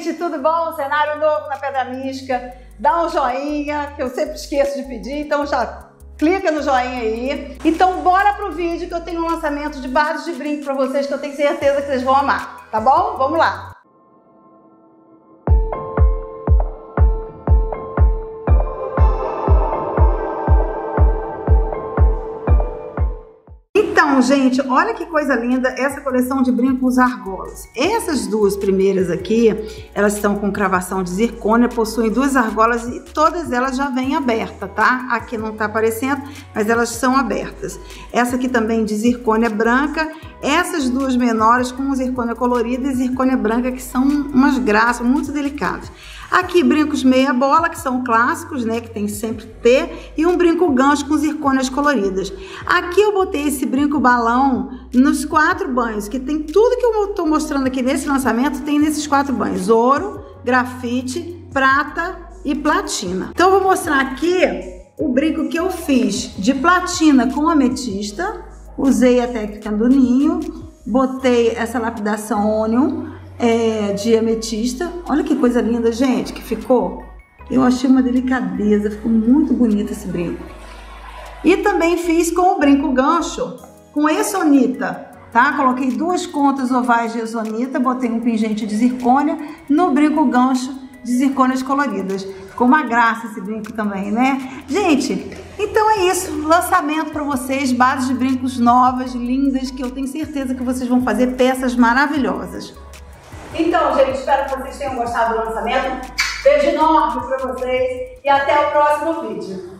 gente, tudo bom? Cenário novo na Pedra Mística. Dá um joinha, que eu sempre esqueço de pedir, então já clica no joinha aí. Então bora pro vídeo que eu tenho um lançamento de vários de brinco para vocês que eu tenho certeza que vocês vão amar, tá bom? Vamos lá! Então, gente, olha que coisa linda essa coleção de brincos argolas. Essas duas primeiras aqui, elas estão com cravação de zircônia, possuem duas argolas e todas elas já vêm abertas, tá? Aqui não tá aparecendo, mas elas são abertas. Essa aqui também de zircônia branca, essas duas menores com zircônia colorida e zircônia branca, que são umas graças muito delicadas. Aqui, brincos meia bola, que são clássicos, né? Que tem sempre ter. E um brinco gancho com zircônias coloridas. Aqui eu botei esse brinco balão nos quatro banhos, que tem tudo que eu tô mostrando aqui nesse lançamento, tem nesses quatro banhos. Ouro, grafite, prata e platina. Então eu vou mostrar aqui o brinco que eu fiz de platina com ametista. Usei a técnica do ninho, botei essa lapidação onion é, de ametista. Olha que coisa linda, gente, que ficou. Eu achei uma delicadeza, ficou muito bonito esse brinco. E também fiz com o brinco gancho, com essonita, tá? Coloquei duas contas ovais de essonita, botei um pingente de zircônia no brinco gancho de zircônias coloridas. Ficou uma graça esse brinco também, né? Gente, então é isso. Lançamento para vocês, bases de brincos novas, lindas, que eu tenho certeza que vocês vão fazer peças maravilhosas. Então, gente, espero que vocês tenham gostado do lançamento. Beijo enorme para vocês e até o próximo vídeo.